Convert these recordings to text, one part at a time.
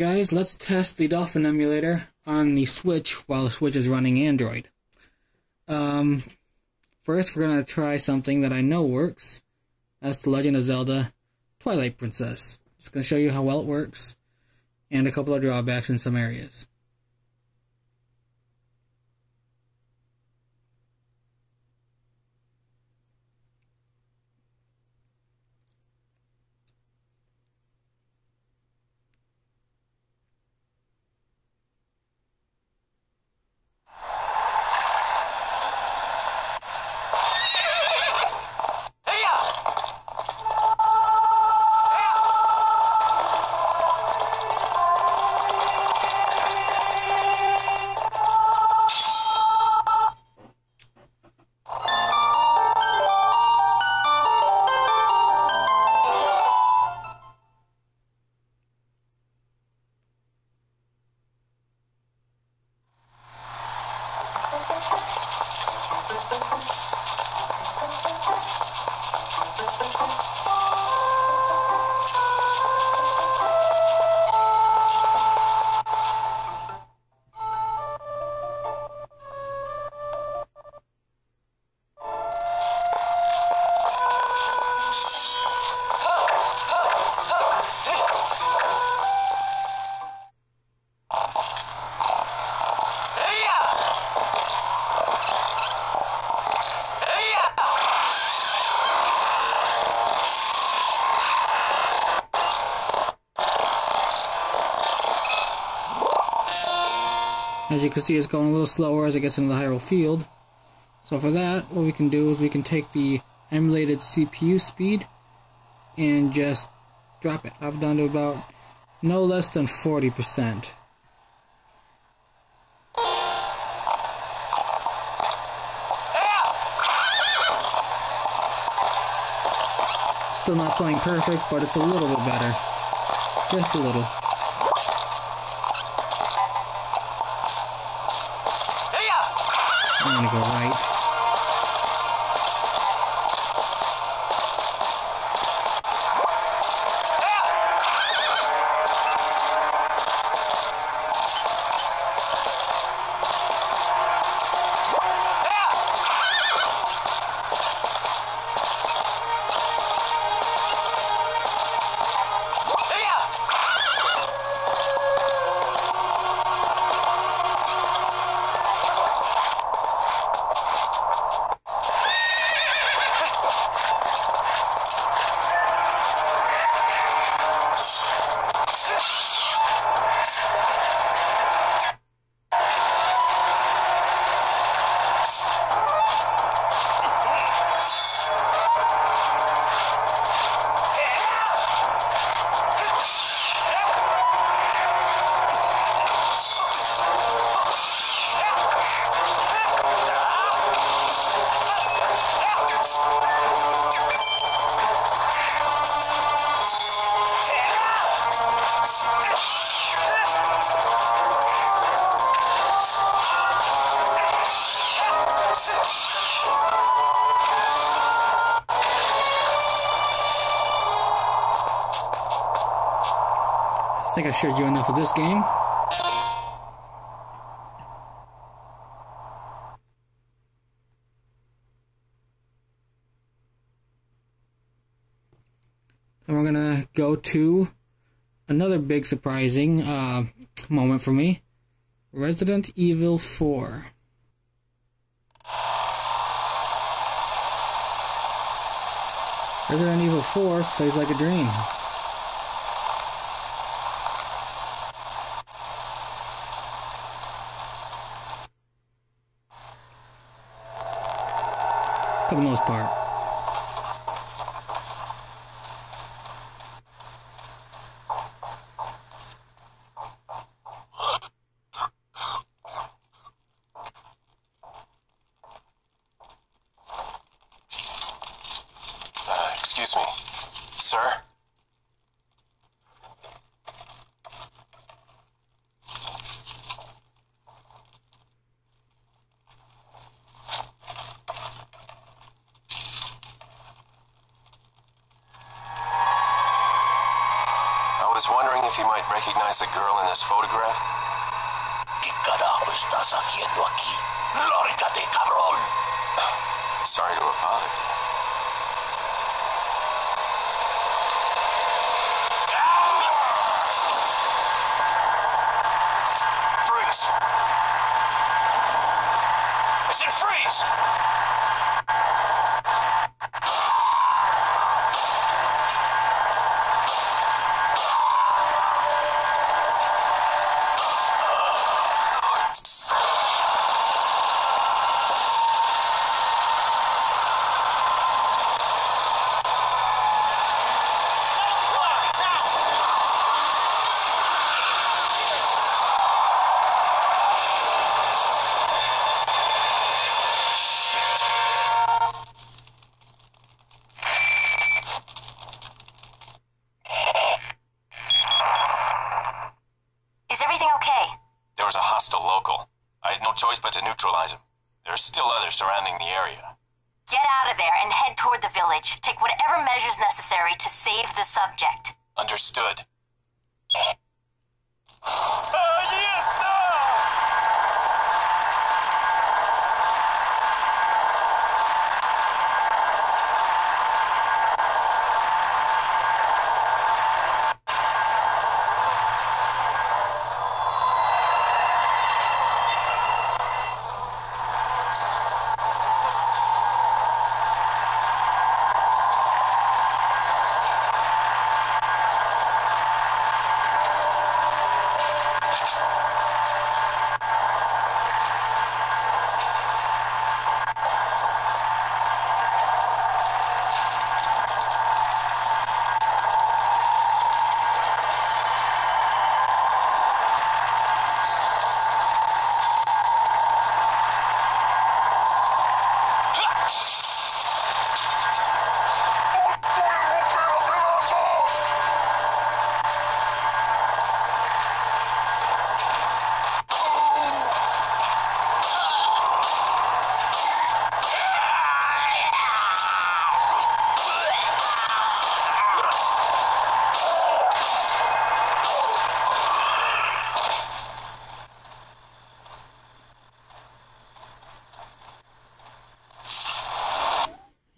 Guys, let's test the Dolphin emulator on the Switch while the Switch is running Android. Um, first we're going to try something that I know works. That's The Legend of Zelda Twilight Princess. Just going to show you how well it works and a couple of drawbacks in some areas. As you can see, it's going a little slower as it gets into the Hyrule field. So for that, what we can do is we can take the emulated CPU speed and just drop it. I've done to about no less than 40%. Still not playing perfect, but it's a little bit better. Just a little. Think I showed you enough of this game. And we're gonna go to another big surprising uh, moment for me Resident Evil 4. Resident Evil 4 plays like a dream. The most part. Uh, excuse me, sir? Subject.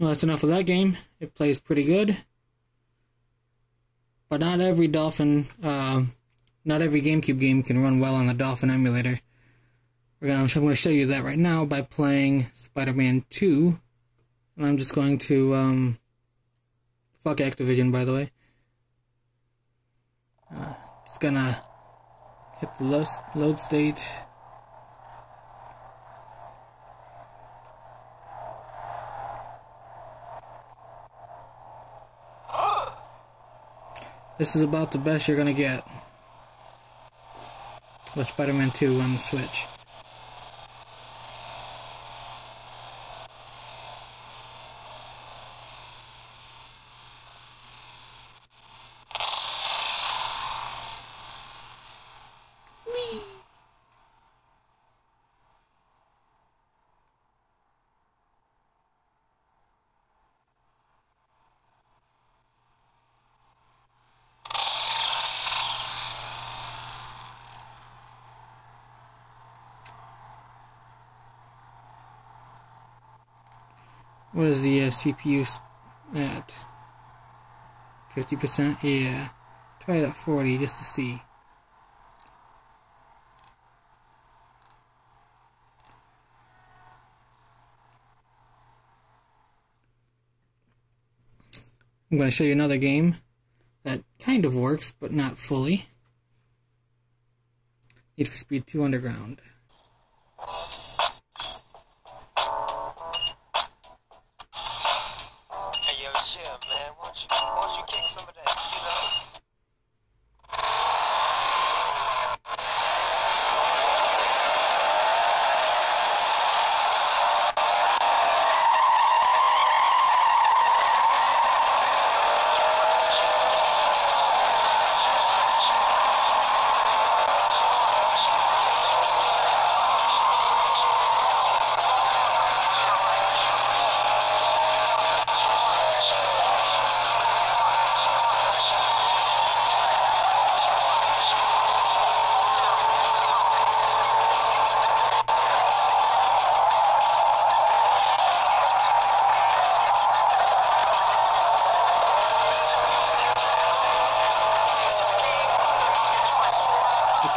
Well, that's enough of that game. It plays pretty good. But not every Dolphin, uh, not every GameCube game can run well on the Dolphin emulator. We're gonna, I'm going to show you that right now by playing Spider-Man 2. And I'm just going to, um, fuck Activision, by the way. Uh, just gonna hit the load, load state. This is about the best you're gonna get with Spider-Man 2 on the Switch. What is the uh, CPU at? 50%? Yeah. Try it at 40 just to see. I'm going to show you another game that kind of works, but not fully. Need for Speed 2 Underground.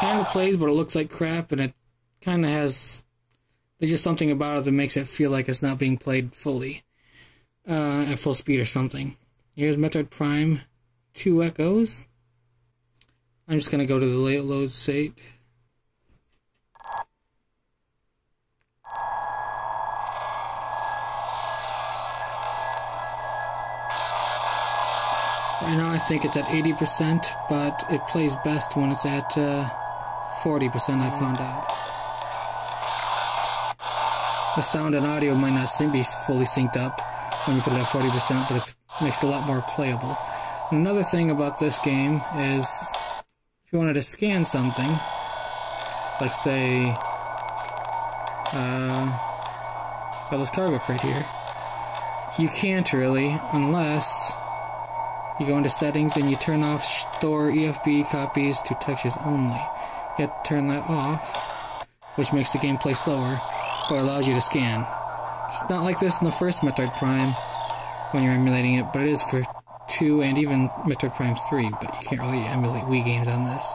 Kind of plays, but it looks like crap, and it kind of has. There's just something about it that makes it feel like it's not being played fully uh, at full speed or something. Here's Metroid Prime 2 Echoes. I'm just gonna go to the load state. Right now I think it's at 80%, but it plays best when it's at uh, 40%, I found out. The sound and audio might not be fully synced up when you put it at 40%, but it makes it a lot more playable. Another thing about this game is if you wanted to scan something, like say, uh, well, this cargo crate here, you can't really unless you go into settings and you turn off store EFB copies to textures only. You have to turn that off, which makes the game play slower, or allows you to scan. It's not like this in the first Metroid Prime when you're emulating it, but it is for 2 and even Metroid Prime 3, but you can't really emulate Wii games on this.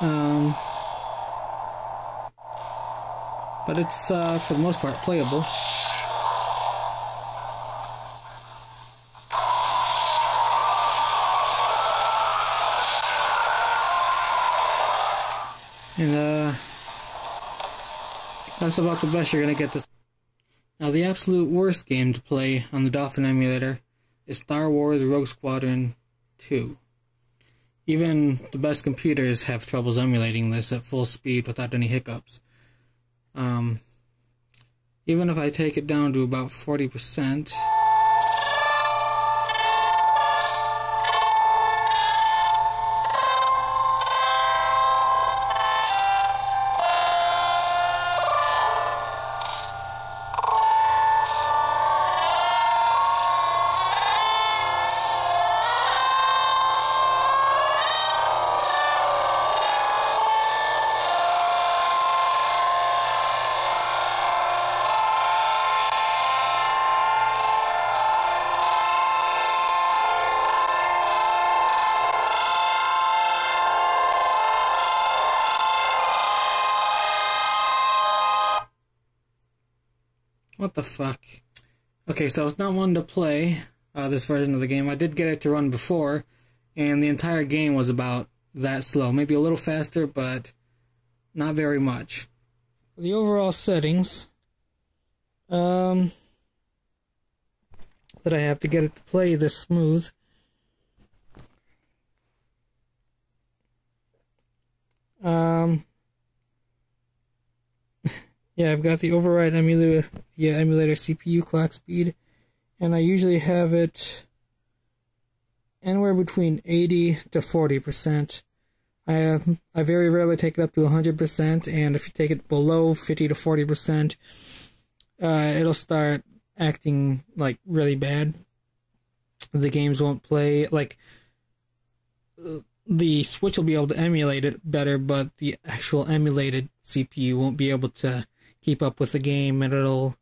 Um, but it's, uh, for the most part, playable. And, uh, that's about the best you're gonna get this. Now, the absolute worst game to play on the Dolphin emulator is Star Wars Rogue Squadron 2. Even the best computers have troubles emulating this at full speed without any hiccups. Um, even if I take it down to about 40%, What the fuck? Okay, so it's not one to play uh, this version of the game. I did get it to run before, and the entire game was about that slow. Maybe a little faster, but not very much. The overall settings um, that I have to get it to play this smooth. Um, yeah, I've got the override emulator, yeah, emulator CPU clock speed, and I usually have it anywhere between 80 to 40 percent. I uh, I very rarely take it up to 100 percent, and if you take it below 50 to 40 percent, uh, it'll start acting like really bad. The games won't play like the Switch will be able to emulate it better, but the actual emulated CPU won't be able to keep up with the game, and it'll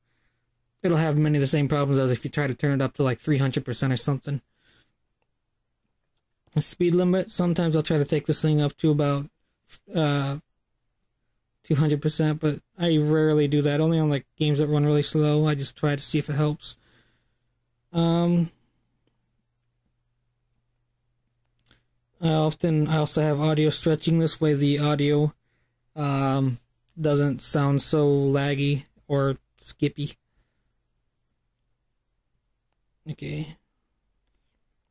it'll have many of the same problems as if you try to turn it up to like 300% or something. Speed limit, sometimes I'll try to take this thing up to about uh, 200%, but I rarely do that. Only on like games that run really slow. I just try to see if it helps. Um, I often I also have audio stretching. This way, the audio um, doesn't sound so laggy or skippy. Okay.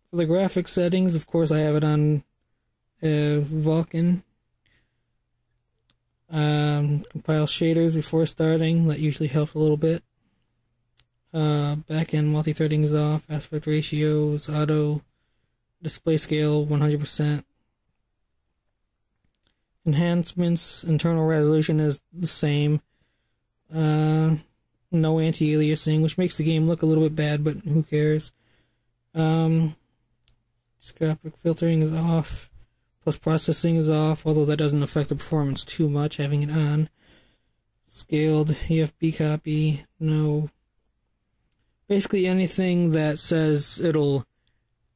For the graphics settings, of course, I have it on uh, Vulkan. Um, compile shaders before starting. That usually helps a little bit. Uh, back-end multi-threading is off. Aspect ratios, auto, display scale 100%. Enhancements, internal resolution is the same. Uh, no anti-aliasing, which makes the game look a little bit bad, but who cares? Um, filtering is off. Post-processing is off, although that doesn't affect the performance too much, having it on. Scaled EFB copy, no. Basically anything that says it'll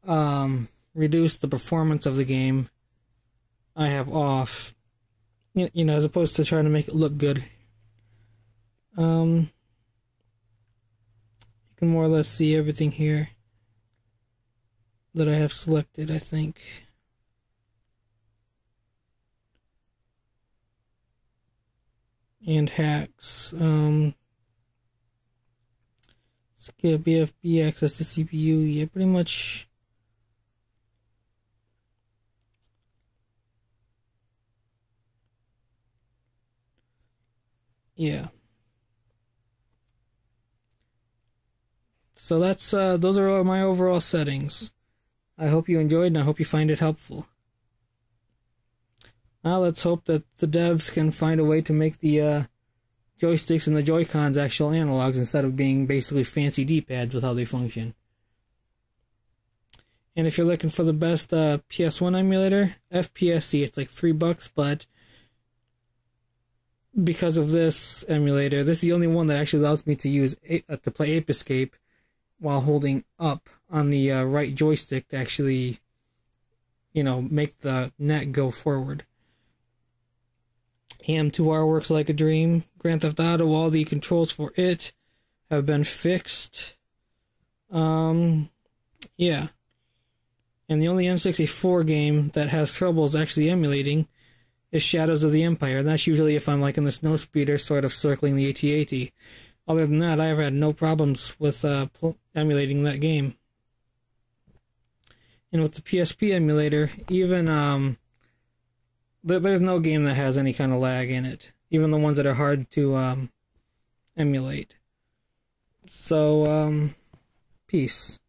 um, reduce the performance of the game I have off. You know, as opposed to trying to make it look good. Um, you can more or less see everything here that I have selected, I think. And hacks. Um, skip EFB access to CPU. Yeah, pretty much. Yeah. So that's uh, those are my overall settings. I hope you enjoyed and I hope you find it helpful. Now let's hope that the devs can find a way to make the uh, joysticks and the Joy-Cons actual analogs instead of being basically fancy D-pads with how they function. And if you're looking for the best uh, PS1 emulator, FPse, it's like three bucks, but because of this emulator, this is the only one that actually allows me to use uh, to play Ape Escape while holding up on the uh, right joystick to actually, you know, make the net go forward. AM2R works like a dream. Grand Theft Auto, all the controls for it have been fixed. Um, yeah. And the only N64 game that has troubles actually emulating is Shadows of the Empire. And that's usually if I'm like in the snow speeder sort of circling the AT-AT. Other than that, I've had no problems with uh, emulating that game. And with the PSP emulator, even um, there, there's no game that has any kind of lag in it, even the ones that are hard to um, emulate. So, um, peace.